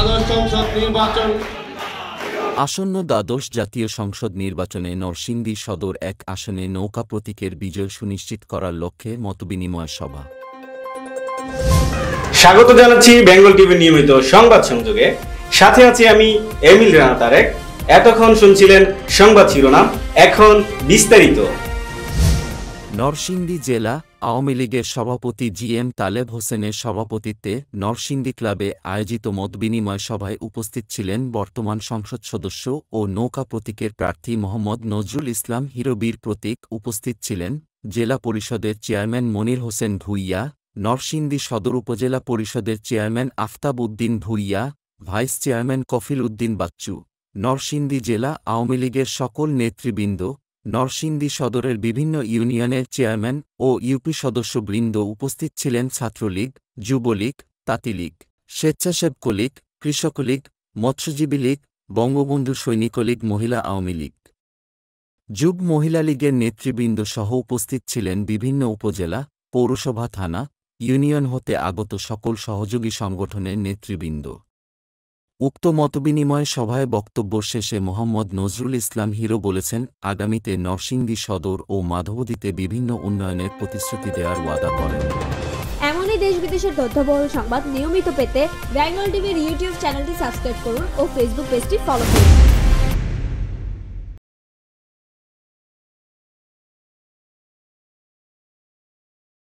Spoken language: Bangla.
দ্বাদশ সংসদ নির্বাচন। আসন্ন দ্বাদশ জাতীয় সংসদ নির্বাচনে নরসিংদী সদর এক আসনে নৌকা প্রতীকের বিজয় সুনিশ্চিত করার লক্ষ্যে মতবিনিময় সভা। স্বাগত জানাচ্ছি বেঙ্গল টিভির নিয়মিত সংবাদ সংযোগে। সাথে আছি আমি এমিল রানা তারেক। এতক্ষণ শুনছিলেন সংবাদ শিরোনাম এখন বিস্তারিত। নরসিংদী জেলা আওয়ামী লীগের সভাপতি জি এম তালেব হোসেনের সভাপতিত্বে নরসিংদী ক্লাবে আয়োজিত মতবিনিময় সভায় উপস্থিত ছিলেন বর্তমান সংসদ সদস্য ও নৌকা প্রতীকের প্রার্থী মোহাম্মদ নজরুল ইসলাম হিরোবীর প্রতীক উপস্থিত ছিলেন জেলা পরিষদের চেয়ারম্যান মনির হোসেন ভুইয়া, নরসিংদী সদর উপজেলা পরিষদের chairman Aftab Uddin Bhuiyan, vice chairman Kafil Uddin Bachchu, Narsingdi জেলা আওয়ামী লীগের সকল নেতৃবৃন্দ নরসিংদী সদরের বিভিন্ন ইউনিয়নের চেয়ারম্যান ও ইউপি সদস্যবৃন্দ উপস্থিত ছিলেন ছাত্রলীগ, যুবলীগ, তাঁতিলীগ, স্বেচ্ছাসেবক লীগ, কৃষক লীগ, মৎস্যজীবী লীগ, বঙ্গবন্ধু সৈনিক লীগ, মহিলা আওয়ামী লীগ। যুব মহিলা লীগের নেতৃবৃন্দ সহ উপস্থিত ছিলেন বিভিন্ন উপজেলা, পৌরসভা, থানা, ইউনিয়ন হতে আগত সকল সহযোগী সংগঠনের নেতৃবৃন্দ। উক্ত মতবিনিময় সভায় বক্তব্য শেষে মোহাম্মদ নজরুল ইসলাম হিরো বলেছেন, আগামীতে নরসিংদী সদর ও মাধবদীতে বিভিন্ন উন্নয়নের প্রতিশ্রুতি দেওয়ার ওয়াদা করেন। এমনই দেশ বিদেশের তথ্যবহুল সংবাদ নিয়মিত পেতে বেঙ্গল টিভির ইউটিউব চ্যানেলটি সাবস্ক্রাইব করুন ও ফেসবুক পেজটি ফলো করুন।